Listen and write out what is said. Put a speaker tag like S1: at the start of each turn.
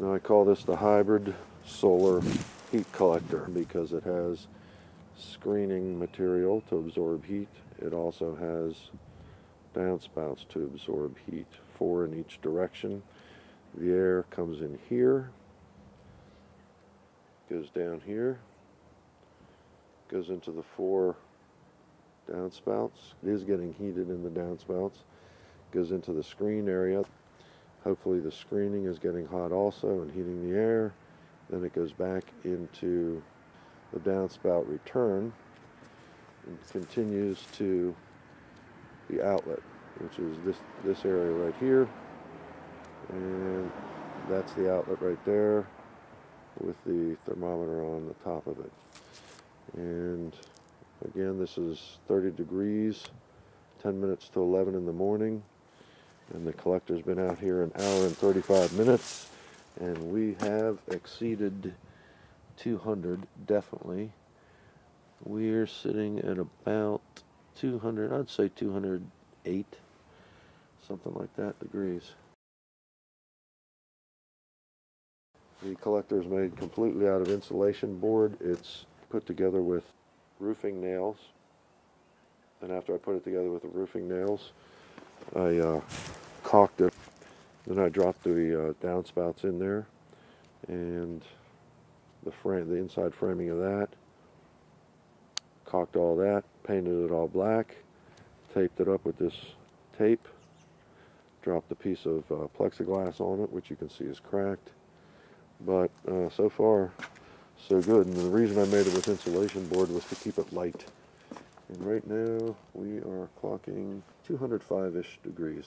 S1: Now I call this the hybrid solar heat collector because it has screening material to absorb heat. It also has downspouts to absorb heat, four in each direction. The air comes in here, goes down here, goes into the four downspouts. It is getting heated in the downspouts. Goes into the screen area. Hopefully the screening is getting hot also and heating the air. Then it goes back into the downspout return and continues to the outlet, which is this, this area right here. And that's the outlet right there with the thermometer on the top of it. And again, this is 30 degrees, 10 minutes to 11 in the morning. And the collector's been out here an hour and 35 minutes. And we have exceeded 200, definitely. We're sitting at about 200, I'd say 208, something like that degrees. The collector is made completely out of insulation board. It's put together with roofing nails. And after I put it together with the roofing nails, I uh, caulked it. Then I dropped the uh, downspouts in there and the frame, the inside framing of that. Caulked all that, painted it all black, taped it up with this tape, dropped a piece of uh, plexiglass on it, which you can see is cracked. But uh, so far, so good. And the reason I made it with insulation board was to keep it light. And right now we are clocking 205-ish degrees.